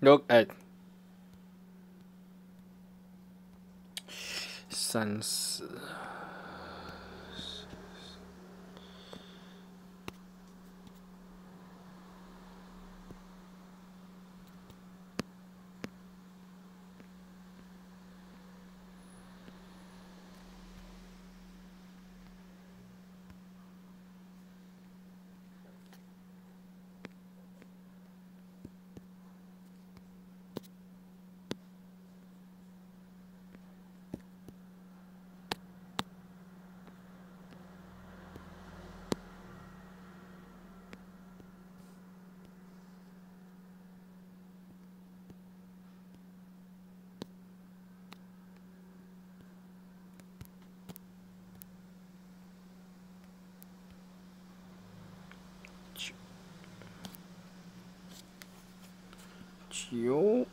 Look at 三九。